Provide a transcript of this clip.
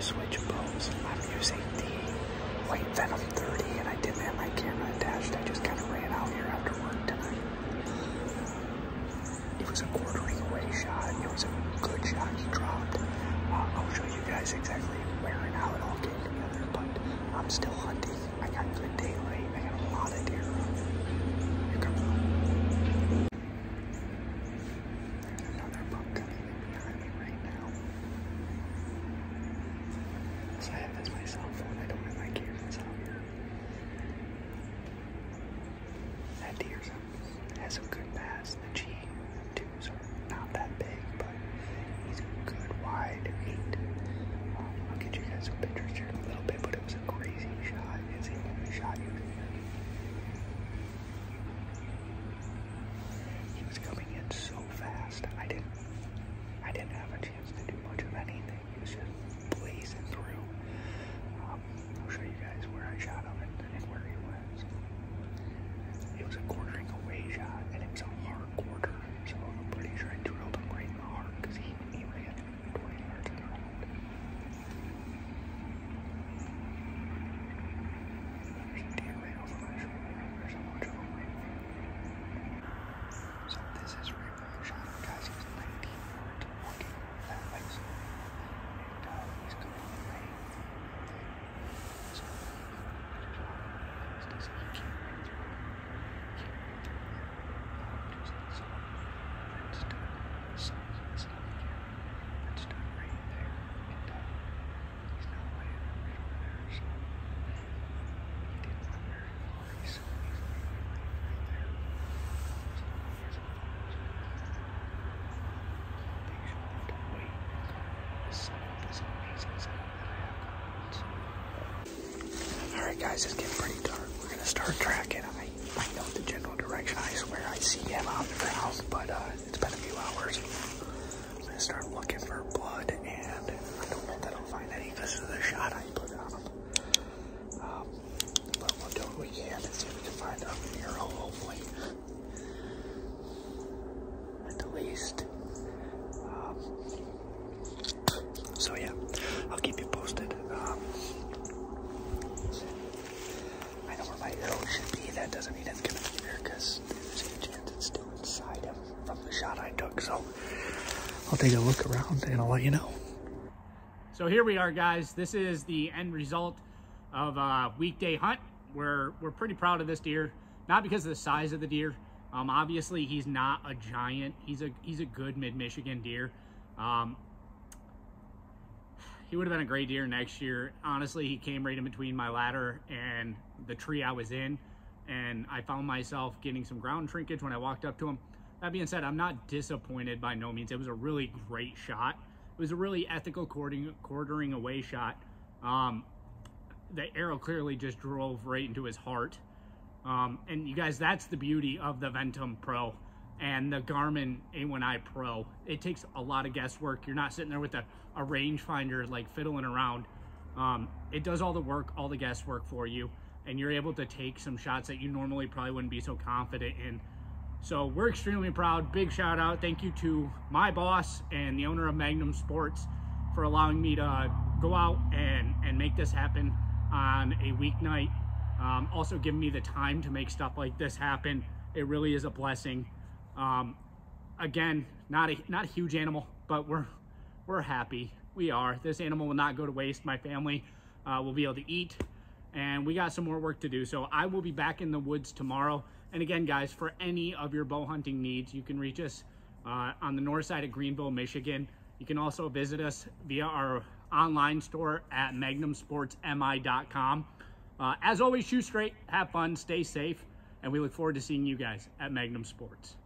switch bows. I'm using the Hoyt Ventum 30 and I didn't have my camera attached. I just kind of ran out here after work tonight. It was a quartering away shot. It was a good shot he dropped. Uh, I'll show you guys exactly where and how it all came together, but I'm still hunting. I got good daylight. I got a lot of deer has a good mass. The G2s are not that big, but he's a good wide eight. Um, I'll get you guys some pictures here in a little bit, but it was a crazy shot. It's the only shot you can get. He was coming in so fast. I didn't I didn't have a chance to do much of anything. He was just blazing through. Um, I'll show you guys where I shot him and, and where he was. It was a quartering away shot, and it was a hard quarter, so I'm pretty sure I drilled him right in the heart because he, he ran 20 yards in the round. There's a deer right over my shoulder. There's a bunch of them right there. So this is right where I shot him, guys. He was 19 yards walking that way, so, and uh, he's going away. So, I just want to because he can't run through it. He can't run through it. Um, just so that stood, so it's not here. That stood right there, and uh, he's not laying right over there, so he didn't run very far. He's, he's laying right there. So here's some photos of him. Big shot of the weight. This setup is amazing setup that I have going on. So. Alright guys, it's getting pretty dark. We're gonna start tracking. I, I know the general direction. I swear I see him out on the ground, but uh, it's been a few hours. I'm gonna start looking for blood, and I don't know that I'll find any. This is the shot I put on him. Um, but we'll do what we can and see if we can find a mural, hopefully. At the least. Um, so yeah, I'll keep you posted. Um, I know where my arrow should be. That doesn't mean it's gonna be there because there's a chance it's still inside him from the So I'll take a look around and I'll let you know. So here we are, guys. This is the end result of a weekday hunt. We're we're pretty proud of this deer, not because of the size of the deer. Um, obviously, he's not a giant. He's a he's a good mid Michigan deer. Um, he would have been a great deer next year. Honestly, he came right in between my ladder and the tree I was in, and I found myself getting some ground shrinkage when I walked up to him. That being said, I'm not disappointed by no means. It was a really great shot. It was a really ethical quartering, quartering away shot. Um, the arrow clearly just drove right into his heart. Um, and you guys, that's the beauty of the Ventum Pro and the Garmin A1i Pro. It takes a lot of guesswork. You're not sitting there with a, a rangefinder like fiddling around. Um, it does all the work, all the guesswork for you, and you're able to take some shots that you normally probably wouldn't be so confident in. So we're extremely proud. Big shout out. Thank you to my boss and the owner of Magnum Sports for allowing me to go out and, and make this happen on a weeknight. Um, also giving me the time to make stuff like this happen. It really is a blessing. Um, again, not a not a huge animal, but we're we're happy. We are. This animal will not go to waste. My family uh, will be able to eat, and we got some more work to do. So I will be back in the woods tomorrow. And again, guys, for any of your bow hunting needs, you can reach us uh, on the north side of Greenville, Michigan. You can also visit us via our online store at magnumsportsmi.com. Uh, as always, shoot straight, have fun, stay safe, and we look forward to seeing you guys at Magnum Sports.